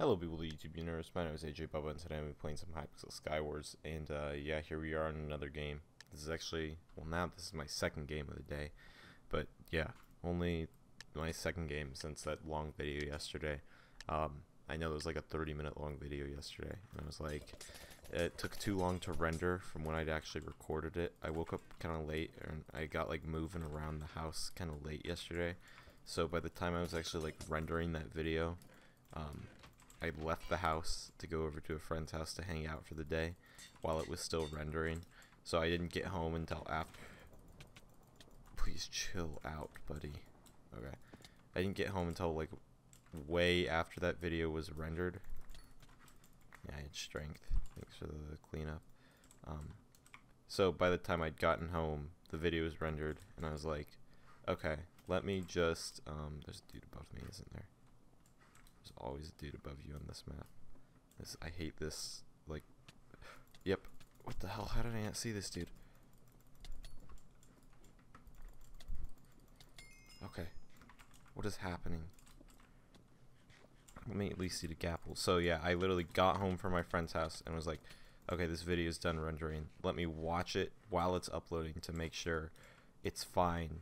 Hello people of YouTube universe, my name is AJ Bubba and today I'm playing some Hypixel Skywars and uh, yeah here we are in another game. This is actually, well now this is my second game of the day, but yeah, only my second game since that long video yesterday. Um, I know it was like a 30 minute long video yesterday and I was like, it took too long to render from when I'd actually recorded it. I woke up kind of late and I got like moving around the house kind of late yesterday. So by the time I was actually like rendering that video, um, I left the house to go over to a friend's house to hang out for the day while it was still rendering. So I didn't get home until after. Please chill out, buddy. Okay. I didn't get home until like way after that video was rendered. Yeah, I had strength. Thanks for the cleanup. Um, so by the time I'd gotten home, the video was rendered, and I was like, okay, let me just. Um, there's a dude above me, isn't there? There's always a dude above you on this map. This I hate this like Yep. What the hell? How did I not see this dude? Okay. What is happening? Let me at least see the gapple. So yeah, I literally got home from my friend's house and was like, okay, this video is done rendering. Let me watch it while it's uploading to make sure it's fine.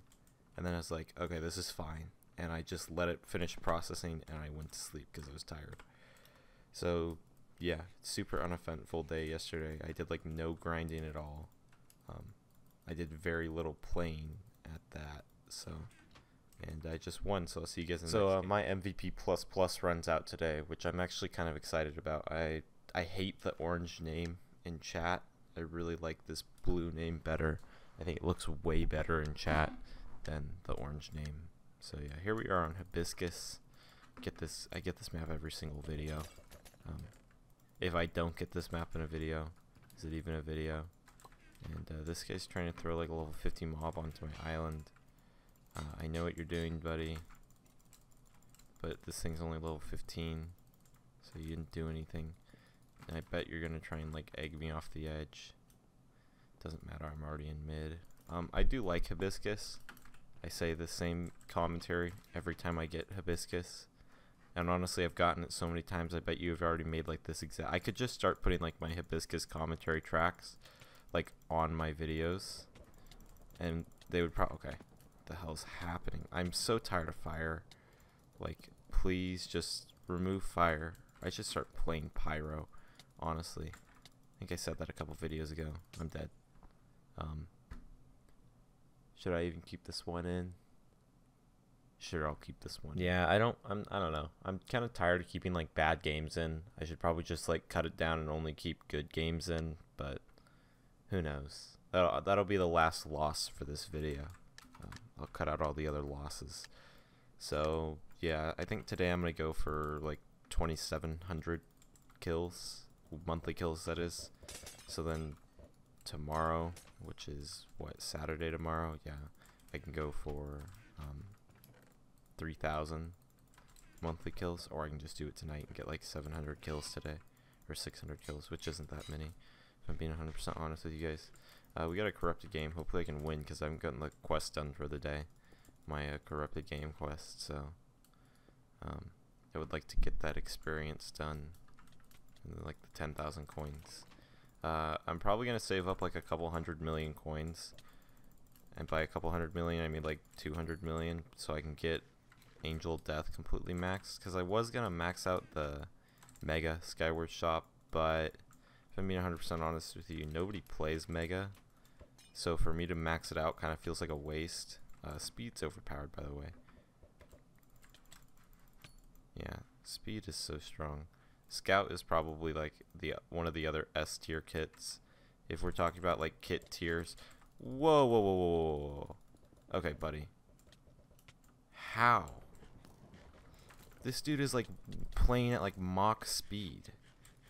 And then I was like, okay, this is fine and I just let it finish processing and I went to sleep because I was tired. So yeah, super uneventful day yesterday. I did like no grinding at all. Um, I did very little playing at that. So and I just won. So I'll see you guys. In so uh, my MVP plus plus runs out today, which I'm actually kind of excited about. I I hate the orange name in chat. I really like this blue name better. I think it looks way better in chat than the orange name so yeah, here we are on Hibiscus. Get this, I get this map every single video. Um, if I don't get this map in a video, is it even a video? And uh, this guy's trying to throw like a level 50 mob onto my island. Uh, I know what you're doing, buddy. But this thing's only level 15, so you didn't do anything. And I bet you're gonna try and like egg me off the edge. Doesn't matter, I'm already in mid. Um, I do like Hibiscus. I say the same commentary every time I get hibiscus. And honestly, I've gotten it so many times. I bet you have already made like this exact. I could just start putting like my hibiscus commentary tracks, like on my videos, and they would probably. Okay, the hell's happening? I'm so tired of fire. Like, please just remove fire. I should start playing pyro. Honestly, I think I said that a couple videos ago. I'm dead. Um, should I even keep this one in? Sure, I'll keep this one. Yeah, I don't. I'm. I don't know. I'm kind of tired of keeping like bad games in. I should probably just like cut it down and only keep good games in. But who knows? That'll that'll be the last loss for this video. Um, I'll cut out all the other losses. So yeah, I think today I'm gonna go for like 2,700 kills, monthly kills that is. So then tomorrow, which is what Saturday tomorrow. Yeah, I can go for um, 3,000 monthly kills, or I can just do it tonight and get like 700 kills today, or 600 kills, which isn't that many. If I'm being 100% honest with you guys. Uh, we got a corrupted game. Hopefully I can win because I haven't gotten the quest done for the day. My uh, corrupted game quest. So um, I would like to get that experience done. like the 10,000 coins. Uh, I'm probably going to save up like a couple hundred million coins. And by a couple hundred million, I mean like 200 million. So I can get Angel's Descent completely maxed. Because I was going to max out the Mega Skywars Shop. But if I'm being 100% honest with you, nobody plays Mega. So for me to max it out kind of feels like a waste. Uh, speed's overpowered, by the way. Yeah, speed is so strong. Scout is probably like the one of the other S tier kits. If we're talking about like kit tiers. Whoa, whoa, whoa, whoa. Okay, buddy. How? This dude is like playing at like Mach speed.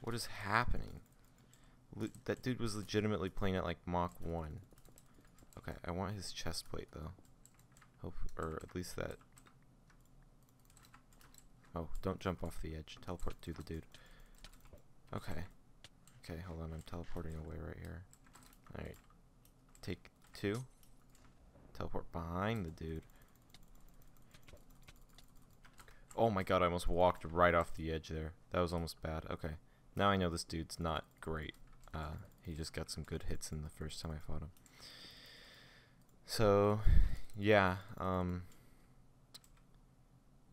What is happening? That dude was legitimately playing at like Mach 1. Okay, I want his chest plate though. Hope, or at least that Oh, don't jump off the edge. Teleport to the dude. Okay. Okay, hold on. I'm teleporting away right here. Alright. Take two. Teleport behind the dude. Oh my god, I almost walked right off the edge there. That was almost bad. Okay. Now I know this dude's not great. Uh, he just got some good hits in the first time I fought him. So, yeah. Um,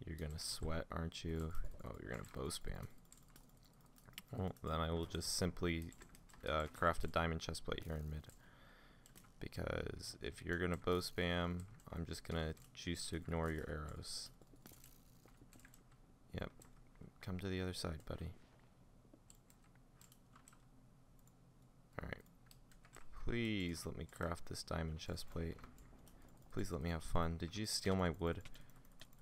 you're gonna sweat, aren't you? Oh, you're gonna bow spam. Well, then I will just simply uh, craft a diamond chest plate here in mid. Because if you're gonna bow spam, I'm just gonna choose to ignore your arrows. Yep. Come to the other side, buddy. Alright. Please let me craft this diamond chest plate. Please let me have fun. Did you steal my wood?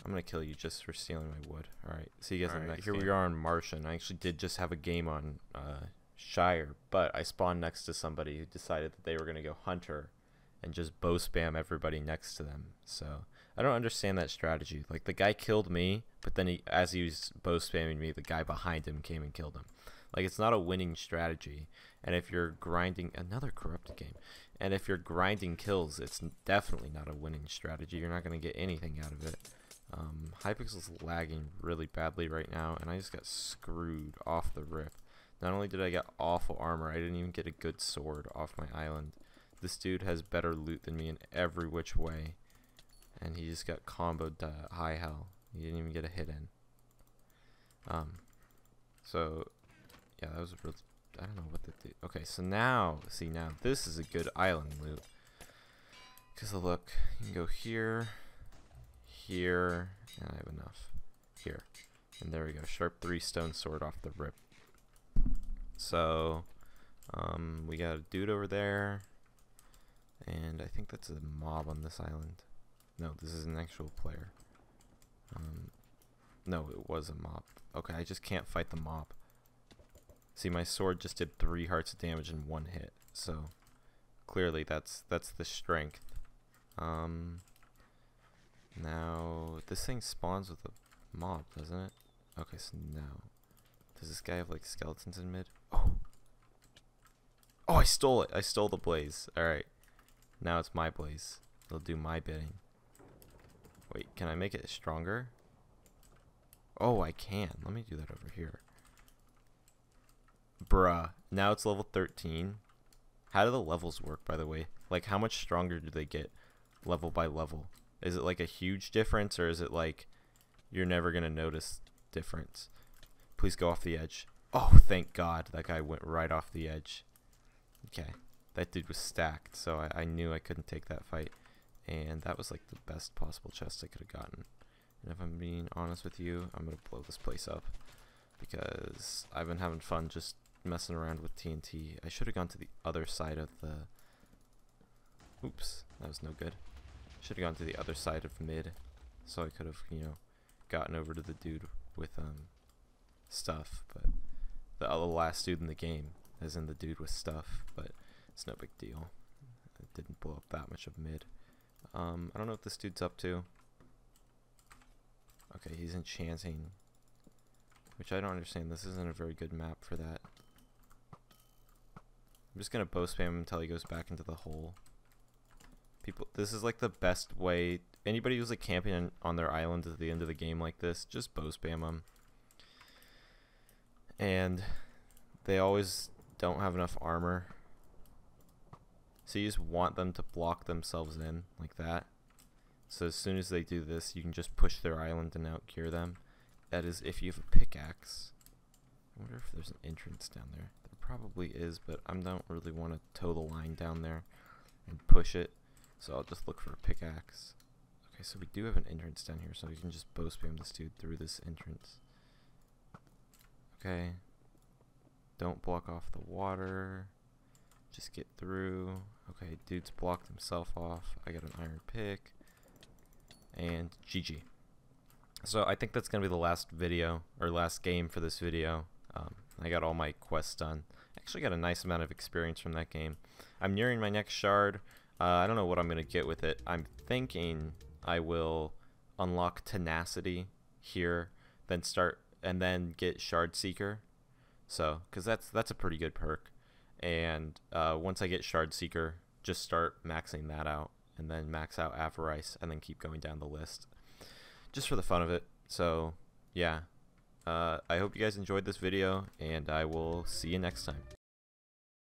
I'm gonna kill you just for stealing my wood. Alright, see you guys in the next Here game. we are on Martian. I actually did just have a game on uh, Shire, but I spawned next to somebody who decided that they were gonna go Hunter and just bow spam everybody next to them. So I don't understand that strategy. Like the guy killed me, but then he, as he was bow spamming me, the guy behind him came and killed him. Like it's not a winning strategy. And if you're grinding another corrupted game, and if you're grinding kills, it's definitely not a winning strategy. You're not going to get anything out of it. Um, Hypixel's lagging really badly right now, and I just got screwed off the rip. Not only did I get awful armor, I didn't even get a good sword off my island. This dude has better loot than me in every which way, and he just got comboed to high hell. He didn't even get a hit in. Um, so yeah, that was really. I don't know what the. Okay, so now, see now, this is a good island loot. Cause a look, you can go here, here, and I have enough. Here, and there we go. Sharp three stone sword off the rip. So, um, we got a dude over there, and I think that's a mob on this island. No, this is an actual player. Um, no, it was a mob. Okay, I just can't fight the mob. See, my sword just did three hearts of damage in one hit, so clearly that's that's the strength. Um, now this thing spawns with a mob, doesn't it? Okay, so now does this guy have like skeletons in mid? Oh, oh, I stole it! I stole the blaze. All right, now it's my blaze. It'll do my bidding. Wait, can I make it stronger? Oh, I can. Let me do that over here. Bruh. Now it's level 13. How do the levels work, by the way? Like, how much stronger do they get level by level? Is it like a huge difference, or is it like you're never going to notice difference? Please go off the edge. Oh, thank God. That guy went right off the edge. Okay. That dude was stacked, so I, I knew I couldn't take that fight. And that was like the best possible chest I could have gotten. And if I'm being honest with you, I'm going to blow this place up. Because I've been having fun just messing around with TNT. I should have gone to the other side of the... Oops, that was no good. Should have gone to the other side of mid, so I could have, you know, gotten over to the dude with um stuff, but the, uh, the last dude in the game, as in the dude with stuff, but it's no big deal. It didn't blow up that much of mid. Um, I don't know what this dude's up to. Okay, he's enchanting, which I don't understand. This isn't a very good map for that. I'm just gonna bow spam him until he goes back into the hole. People, this is like the best way. Anybody who's like camping on, their island at the end of the game like this, just bow spam them. And they always don't have enough armor. So you just want them to block themselves in like that. So as soon as they do this, you can just push their island and out gear them. That is if you have a pickaxe. I wonder if there's an entrance down there probably is, but I don't really want to toe the line down there and push it. So I'll just look for a pickaxe. Okay, so we do have an entrance down here, so we can just bow spam this dude through this entrance. Okay. Don't block off the water. Just get through. Okay, dude's blocked himself off. I got an iron pick. And GG. So I think that's going to be the last video, or last game for this video. Um, I got all my quests done. I actually got a nice amount of experience from that game. I'm nearing my next shard. Uh, I don't know what I'm going to get with it. I'm thinking I will unlock Tenacity here, then start, and then get Shard Seeker. So, because that's, that's a pretty good perk. And uh, once I get Shard Seeker, just start maxing that out, and then max out Avarice, and then keep going down the list. Just for the fun of it. So, yeah. Uh, I hope you guys enjoyed this video, and I will see you next time.